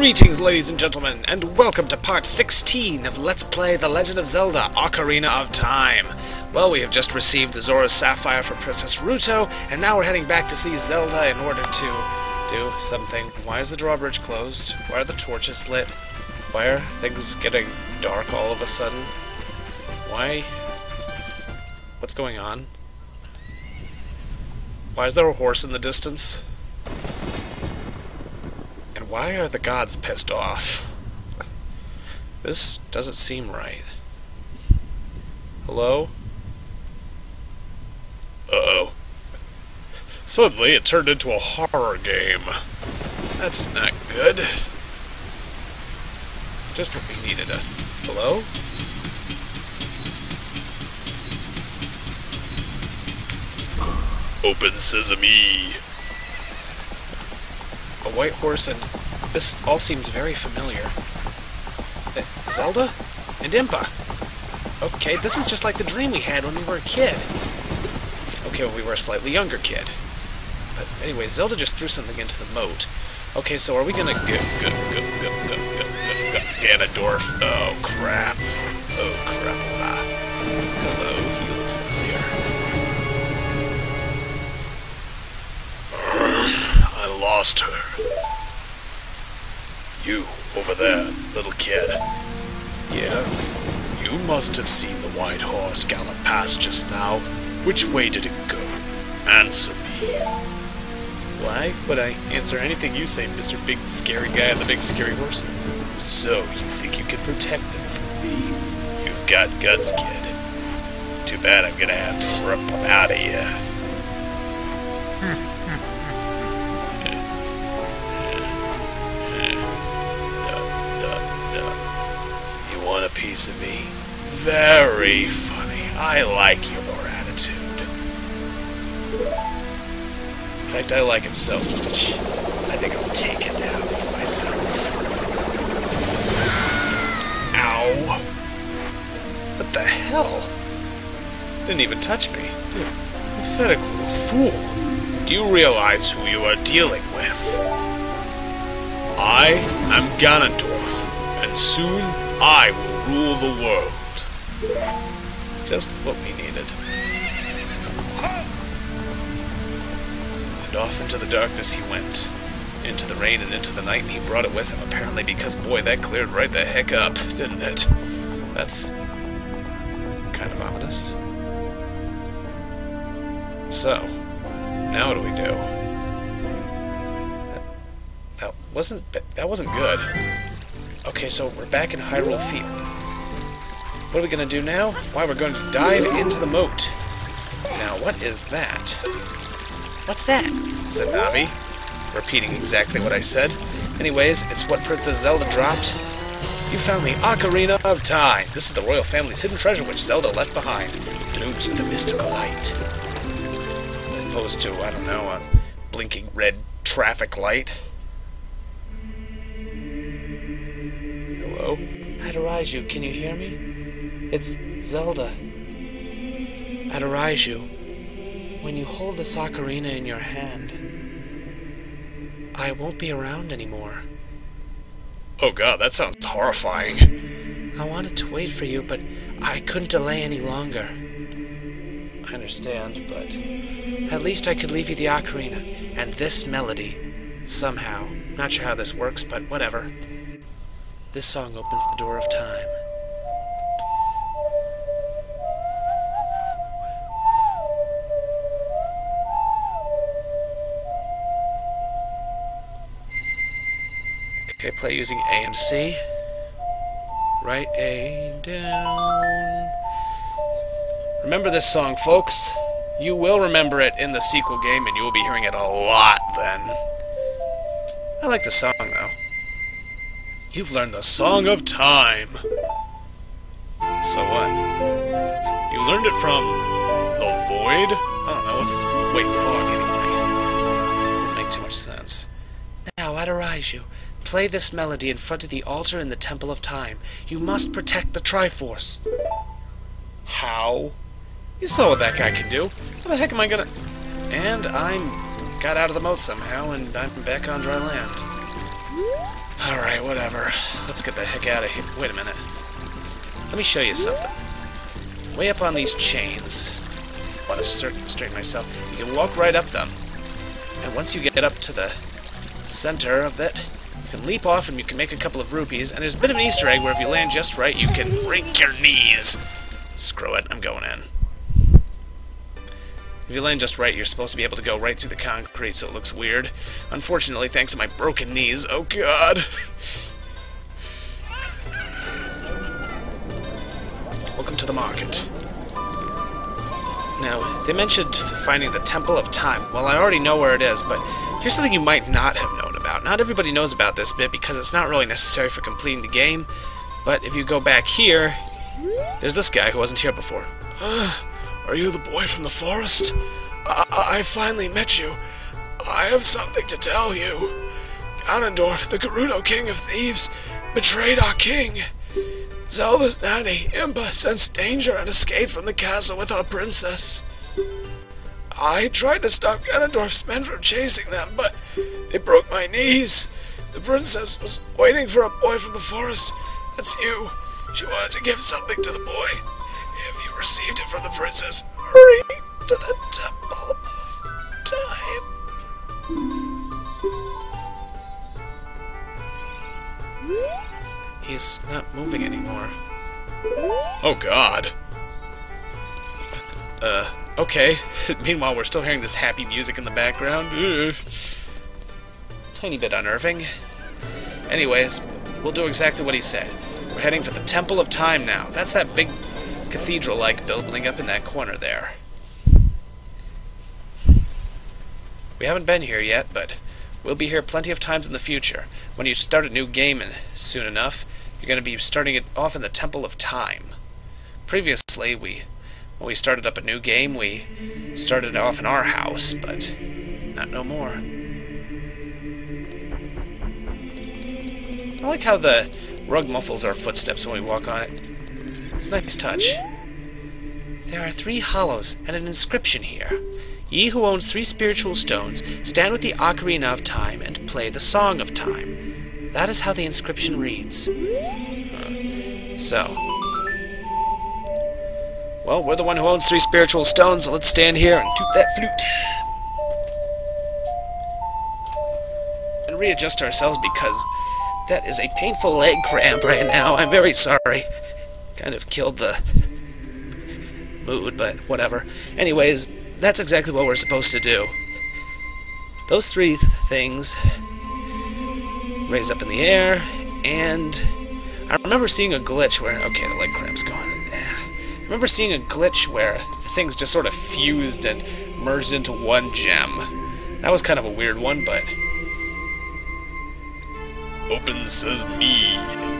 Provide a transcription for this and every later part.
Greetings, ladies and gentlemen, and welcome to part 16 of Let's Play The Legend of Zelda Ocarina of Time. Well, we have just received the Zora's Sapphire for Princess Ruto, and now we're heading back to see Zelda in order to do something. Why is the drawbridge closed? Why are the torches lit? Why are things getting dark all of a sudden? Why? What's going on? Why is there a horse in the distance? Why are the gods pissed off? This doesn't seem right. Hello? Uh-oh. Suddenly it turned into a horror game. That's not good. Just what we needed. A hello? Open sesame. A white horse and this all seems very familiar. Uh, Zelda? And Impa. Okay, this is just like the dream we had when we were a kid. Okay, when we were a slightly younger kid. But anyway, Zelda just threw something into the moat. Okay, so are we gonna go go go go go go go go Ganondorf? Oh crap. Oh crap. Hello, you look familiar. I lost her. You, over there, little kid. Yeah? You must have seen the white horse gallop past just now. Which way did it go? Answer me. Why would I answer anything you say, Mr. Big Scary Guy on the Big Scary Horse? So, you think you can protect them from me? You've got guts, kid. Too bad I'm gonna have to rip them out of you. Me? Very funny. I like your attitude. In fact, I like it so much. I think I'll take it down for myself. Ow! What the hell? Didn't even touch me. You pathetic little fool. Do you realize who you are dealing with? I am Ganondorf, and soon I will rule the world. Just what we needed. And off into the darkness he went. Into the rain and into the night, and he brought it with him, apparently because, boy, that cleared right the heck up, didn't it? That's kind of ominous. So, now what do we do? That, that wasn't that wasn't good. Okay, so we're back in Hyrule Field. What are we gonna do now? Why, we're going to dive into the moat. Now, what is that? What's that? said Navi, repeating exactly what I said. Anyways, it's what Princess Zelda dropped. You found the Ocarina of Time. This is the royal family's hidden treasure which Zelda left behind. It glooms with a mystical light. As opposed to, I don't know, a blinking red traffic light. Hello? Adiraiju, can you hear me? It's Zelda. Adiraiju, when you hold the ocarina in your hand, I won't be around anymore. Oh god, that sounds horrifying. I wanted to wait for you, but I couldn't delay any longer. I understand, but at least I could leave you the ocarina and this melody. Somehow. Not sure how this works, but whatever. This song opens the door of time. Okay, play using A and C. Right A down. Remember this song, folks. You will remember it in the sequel game, and you will be hearing it a lot then. I like the song, though. You've learned the Song of Time. So what? You learned it from the Void? I don't know, what's this? Wait, fog anyway. Doesn't make too much sense. Now, Adiraiju, play this melody in front of the altar in the Temple of Time. You must protect the Triforce. How? You saw what that guy can do. How the heck am I gonna... And I'm got out of the moat somehow, and I'm back on dry land. Alright, whatever. Let's get the heck out of here. Wait a minute. Let me show you something. Way up on these chains, I want to straighten myself, you can walk right up them. And once you get up to the center of it, you can leap off and you can make a couple of rupees. And there's a bit of an Easter egg where if you land just right, you can break your knees. Screw it, I'm going in. If you land just right, you're supposed to be able to go right through the concrete so it looks weird. Unfortunately, thanks to my broken knees, oh god. Welcome to the market. Now, they mentioned finding the Temple of Time. Well, I already know where it is, but here's something you might not have known about. Not everybody knows about this bit because it's not really necessary for completing the game, but if you go back here, there's this guy who wasn't here before. Are you the boy from the forest? I, I finally met you. I have something to tell you. Ganondorf, the Gerudo King of Thieves, betrayed our king. Zelda's nanny, Impa, sensed danger and escaped from the castle with our princess. I tried to stop Ganondorf's men from chasing them, but they broke my knees. The princess was waiting for a boy from the forest. That's you. She wanted to give something to the boy. If you received it from the princess, hurry to the Temple of Time. He's not moving anymore. Oh god. Uh, okay. Meanwhile, we're still hearing this happy music in the background. Tiny bit unnerving. Anyways, we'll do exactly what he said. We're heading for the Temple of Time now. That's that big cathedral-like building up in that corner there. We haven't been here yet, but we'll be here plenty of times in the future. When you start a new game and soon enough, you're going to be starting it off in the Temple of Time. Previously, we when we started up a new game, we started it off in our house, but not no more. I like how the rug muffles our footsteps when we walk on it. It's nice touch. There are three hollows and an inscription here. Ye who owns three spiritual stones, stand with the Ocarina of Time and play the Song of Time. That is how the inscription reads. So. Well, we're the one who owns three spiritual stones, so let's stand here and toot that flute. And readjust ourselves because that is a painful leg cramp right now. I'm very sorry kind of killed the mood, but whatever. Anyways, that's exactly what we're supposed to do. Those three th things raise up in the air, and I remember seeing a glitch where, okay, the leg cramp's gone. I remember seeing a glitch where the things just sort of fused and merged into one gem. That was kind of a weird one, but... Open says me.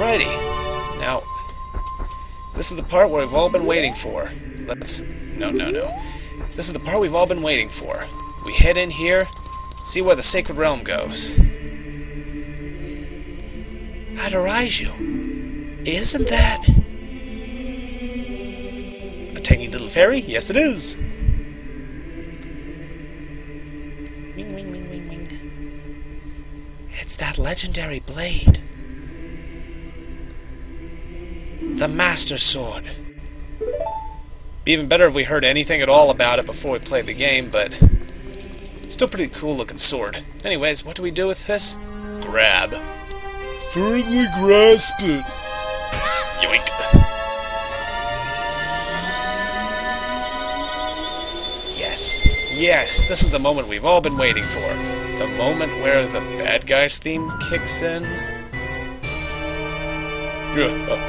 Alrighty. Now, this is the part where we've all been waiting for. Let's... No, no, no. This is the part we've all been waiting for. We head in here, see where the Sacred Realm goes. Adiraiju. Isn't that... A tiny little fairy? Yes, it is. It's that legendary blade. The Master Sword. Be even better if we heard anything at all about it before we played the game, but still pretty cool looking sword. Anyways, what do we do with this? Grab. Firmly grasp it. Yoink. Yes. Yes, this is the moment we've all been waiting for the moment where the bad guys theme kicks in.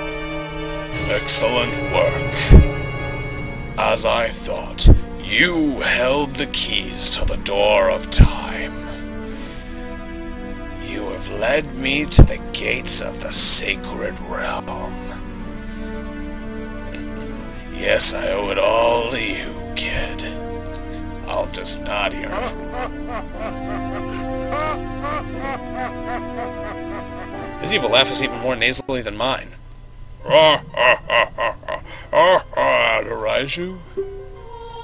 Excellent work. As I thought, you held the keys to the door of time. You have led me to the gates of the sacred realm. Yes, I owe it all to you, kid. I'll just nod your approval. His evil laugh is even more nasally than mine. Ah, ah, ah, ah, ah, ah, ah, Adiraiju?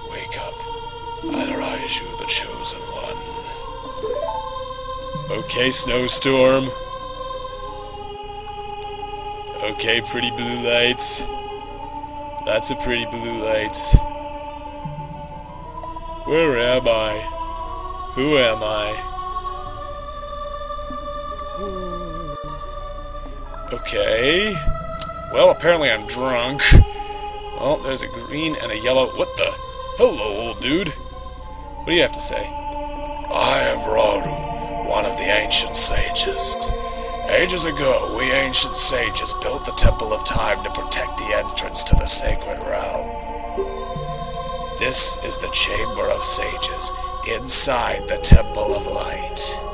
Wake up. Adiraiju, the chosen one. Okay, snowstorm. Okay, pretty blue lights. Lots of pretty blue lights. Where am I? Who am I? Okay. Well, apparently I'm drunk. Well, there's a green and a yellow. What the? Hello, old dude. What do you have to say? I am Rauru, one of the ancient sages. Ages ago, we ancient sages built the Temple of Time to protect the entrance to the sacred realm. This is the Chamber of Sages, inside the Temple of Light.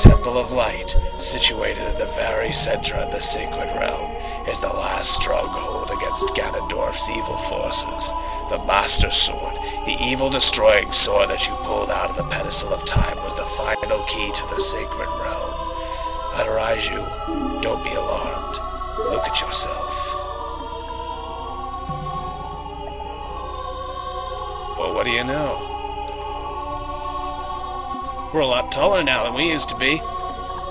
Temple of Light, situated in the very center of the sacred realm, is the last stronghold against Ganondorf's evil forces. The Master Sword, the evil-destroying sword that you pulled out of the pedestal of time, was the final key to the sacred realm. Adiraiju, don't be alarmed. Look at yourself. Well, what do you know? We're a lot taller now than we used to be.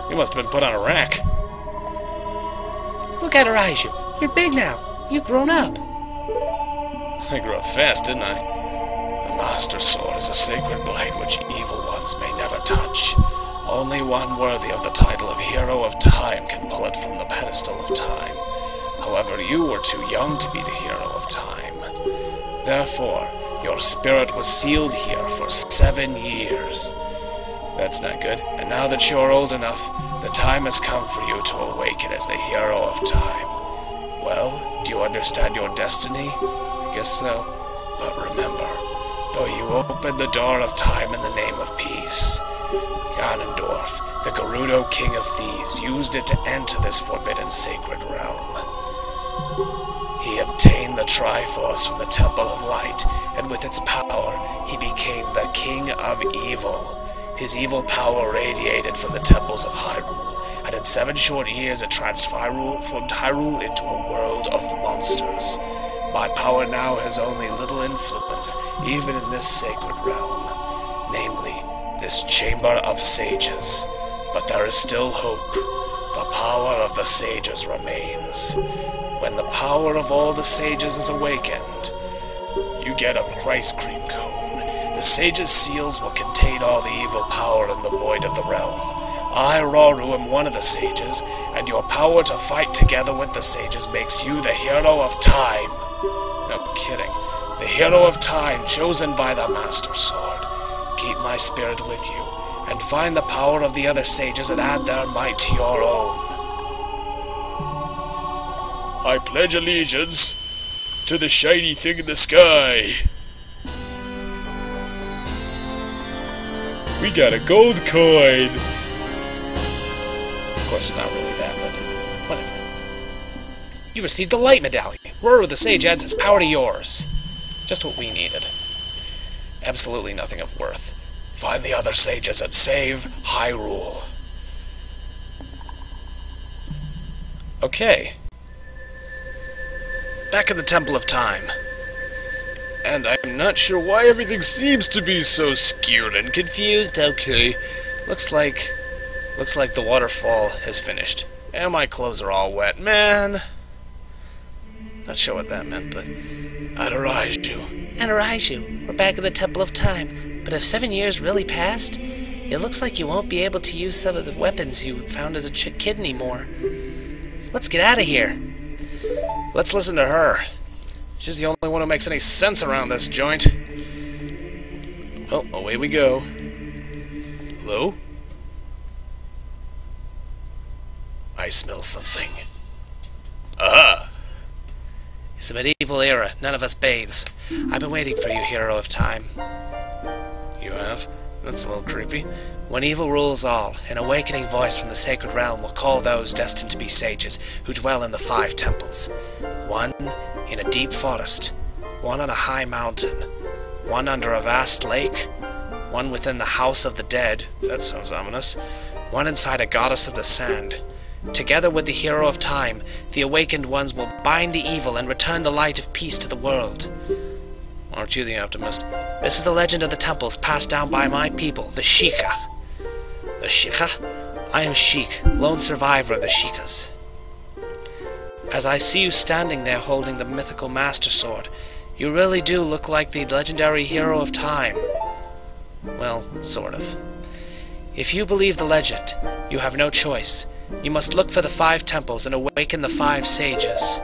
You must have been put on a rack. Look at Adiraiju. You're big now. You've grown up. I grew up fast, didn't I? The Master Sword is a sacred blade which evil ones may never touch. Only one worthy of the title of Hero of Time can pull it from the pedestal of time. However, you were too young to be the Hero of Time. Therefore, your spirit was sealed here for seven years. That's not good. And now that you're old enough, the time has come for you to awaken as the Hero of Time. Well, do you understand your destiny? I guess so. But remember, though you opened the door of time in the name of peace, Ganondorf, the Gerudo King of Thieves, used it to enter this forbidden sacred realm. He obtained the Triforce from the Temple of Light, and with its power, he became the King of Evil. His evil power radiated from the temples of Hyrule, and in seven short years it transformed Hyrule into a world of monsters. My power now has only little influence, even in this sacred realm, namely, this Chamber of Sages. But there is still hope. The power of the sages remains. When the power of all the sages is awakened, you get a ice cream cone. The sages' seals will contain all the evil power in the void of the realm. I, Rauru, am one of the sages, and your power to fight together with the sages makes you the hero of time. No kidding. The hero of time chosen by the Master Sword. Keep my spirit with you, and find the power of the other sages and add their might to your own. I pledge allegiance to the shiny thing in the sky. We got a gold coin. Of course, it's not really that, but whatever. You received the light medallion. Rauru the Sage adds its power to yours. Just what we needed. Absolutely nothing of worth. Find the other sages and save Hyrule. Okay. Back in the Temple of Time. And I'm not sure why everything seems to be so skewed and confused. Okay. Looks like... Looks like the waterfall has finished. And my clothes are all wet. Man! Not sure what that meant, but... Adiraiju. Adiraiju, we're back in the Temple of Time. But if seven years really passed, it looks like you won't be able to use some of the weapons you found as a ch kid anymore. Let's get out of here. Let's listen to her. She's the only one who makes any sense around this joint. Well, away we go. Hello? I smell something. Aha! It's the medieval era. None of us bathes. I've been waiting for you, hero of time. You have? That's a little creepy. When evil rules all, an awakening voice from the sacred realm will call those destined to be sages who dwell in the five temples. One in a deep forest, one on a high mountain, one under a vast lake, one within the house of the dead, that sounds ominous, one inside a goddess of the sand, Together with the hero of time, the awakened ones will bind the evil and return the light of peace to the world. Aren't you the optimist? This is the legend of the temples passed down by my people, the Sheikah. The Sheikah? I am Sheik, lone survivor of the Sheikahs. As I see you standing there holding the mythical Master Sword, you really do look like the legendary hero of time. Well, sort of. If you believe the legend, you have no choice. You must look for the five temples and awaken the five sages.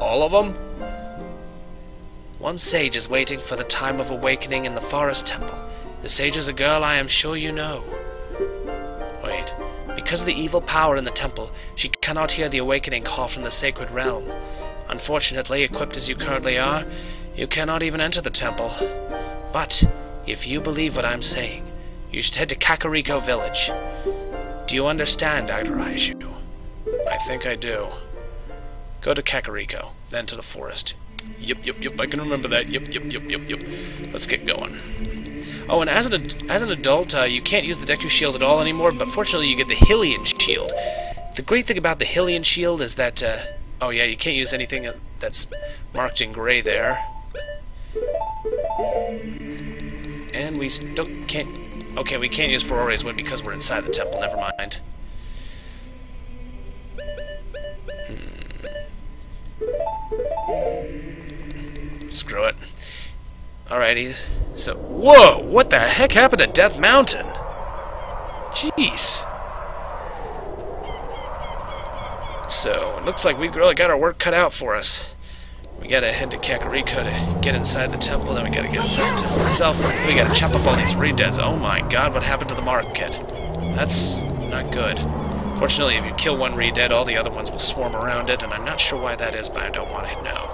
All of them? One sage is waiting for the time of awakening in the forest temple. The sage is a girl I am sure you know. Because of the evil power in the temple, she cannot hear the awakening call from the sacred realm. Unfortunately, equipped as you currently are, you cannot even enter the temple. But, if you believe what I'm saying, you should head to Kakariko village. Do you understand, Adiraiju? I think I do. Go to Kakariko, then to the forest. Yep, yep, yep, I can remember that. Yep, yep, yep, yep, yep. Let's get going. Oh, and as an, as an adult, uh, you can't use the Deku Shield at all anymore, but fortunately you get the Hylian Shield. The great thing about the Hylian Shield is that, uh, oh yeah, you can't use anything that's marked in gray there. And we still can't... Okay, we can't use Farore's Wind because we're inside the temple, never mind. Hmm. Screw it. Alrighty, so... Whoa! What the heck happened to Death Mountain? Jeez. So, it looks like we've really got our work cut out for us. We gotta head to Kakariko to get inside the temple, then we gotta get inside the temple itself. We gotta chop up all these redeads. Oh my god, what happened to the market? That's not good. Fortunately, if you kill one redead, all the other ones will swarm around it, and I'm not sure why that is, but I don't want to know.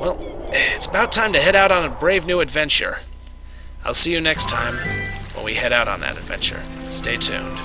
Well, it's about time to head out on a brave new adventure. I'll see you next time when we head out on that adventure. Stay tuned.